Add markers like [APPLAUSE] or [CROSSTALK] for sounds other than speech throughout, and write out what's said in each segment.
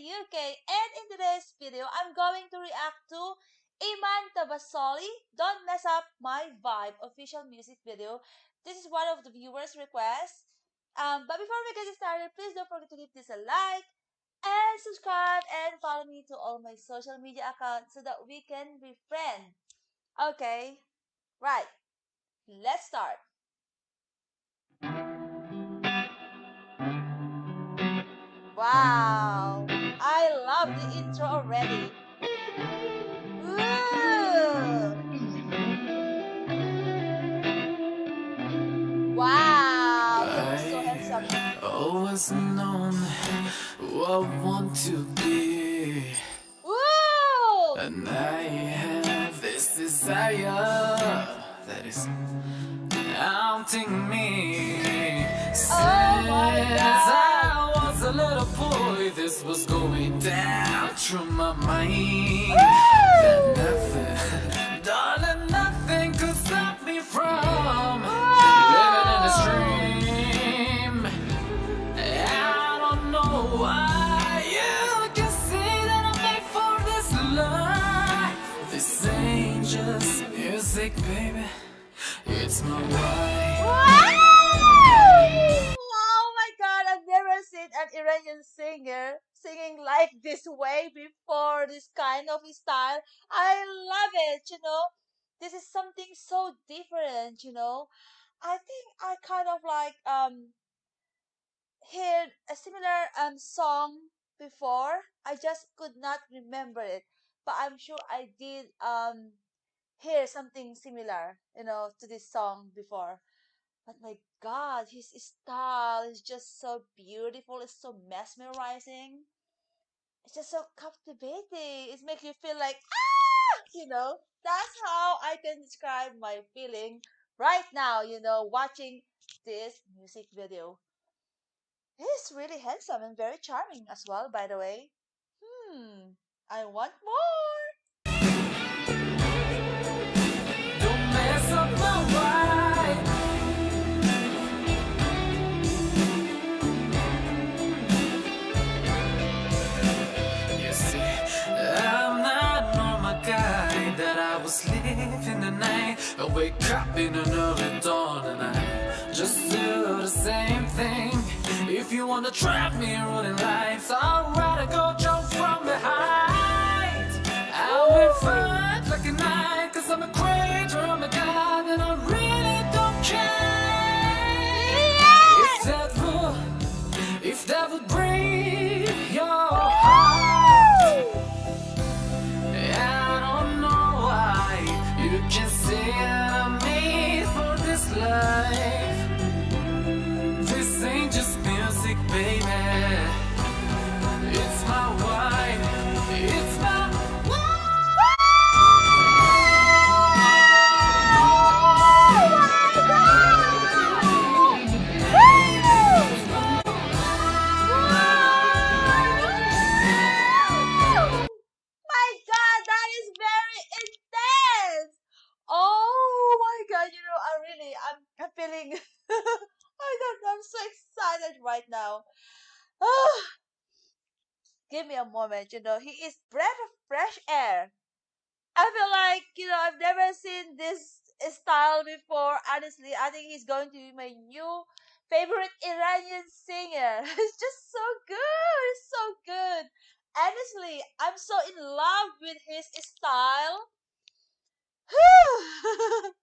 UK. And in today's video, I'm going to react to Iman Tavassoli, Don't Mess Up My Vibe official music video. This is one of the viewers' requests. Um, but before we get started, please don't forget to give this a like and subscribe and follow me to all my social media accounts so that we can be friends. Okay, right, let's start. Wow, intro already. Wow, so handsome. Always known who I want to be, Woo! and I have this desire that is haunting me. Oh Since my I was a little boy, this was going down through my mind. That nothing, darling, nothing could stop me from living in this dream. I don't know why you can see that I'm made for this life. This ain't just music, baby. It's my wife. Wow! Like this way before, this kind of style. I love it, you know. This is something so different, you know. I think I kind of like um heard a similar um song before. I just could not remember it, but I'm sure I did um hear something similar, you know, to this song before. But my God, his style is just so beautiful. It's so mesmerizing. It's just so captivating. It makes you feel like ah, you know. That's how I can describe my feeling right now. You know, watching this music video. He's really handsome and very charming as well. By the way. Hmm. I want more. Wake up in an early dawn and I just do the same thing. If you wanna trap me in running lights, I'd rather go jump from behind. I will fight Ah, [SIGHS] give me a moment, you know, he is breath of fresh air. I feel like, you know, I've never seen this style before. Honestly, I think he's going to be my new favorite Iranian singer. [LAUGHS] It's just so good. It's so good. Honestly, I'm so in love with his style. [SIGHS] [LAUGHS]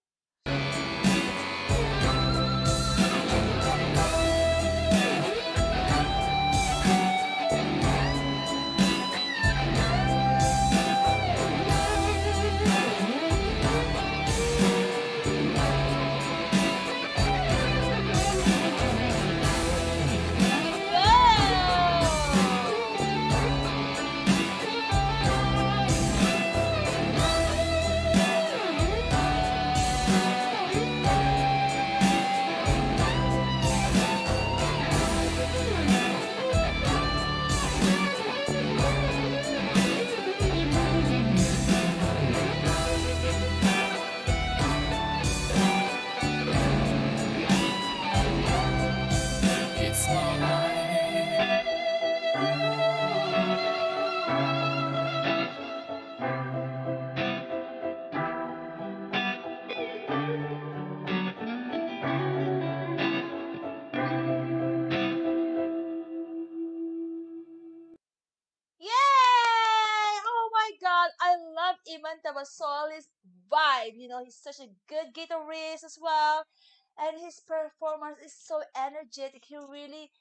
Iman Tavassoli's vibe. You know, he's such a good guitarist as well. And his performance is so energetic. He really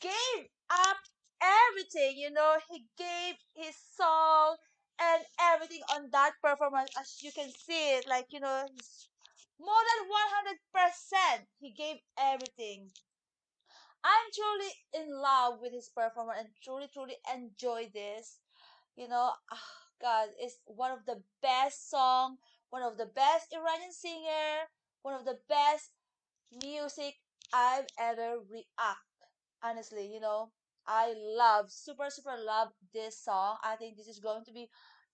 gave up everything, you know, he gave his song and everything on that performance as you can see it, like, you know, more than 100%. He gave everything. I'm truly in love with his performance and truly, truly enjoy this. You know, ah, God, it's one of the best song, one of the best Iranian singer, one of the best music I've ever react. Honestly, you know, I love, super, super love this song. I think this is going to be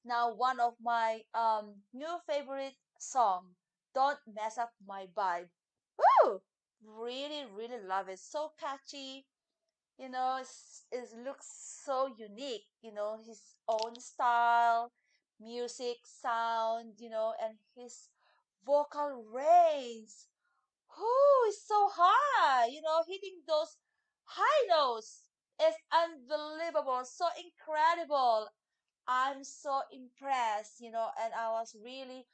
now one of my um new favorite song. Don't mess up my vibe. Woo! Really, really love it. So catchy. You know, it looks so unique. You know, his own style, music, sound. You know, and his vocal range who is so high, you know, hitting those high notes is unbelievable, so incredible. I'm so impressed, you know, and I was really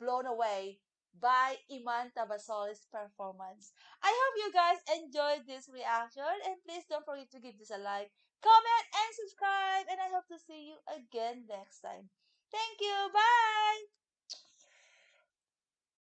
blown away by Iman Tavassoli's performance. I hope you guys enjoyed this reaction and please don't forget to give this a like, comment, and subscribe. And I hope to see you again next time. Thank you. Bye.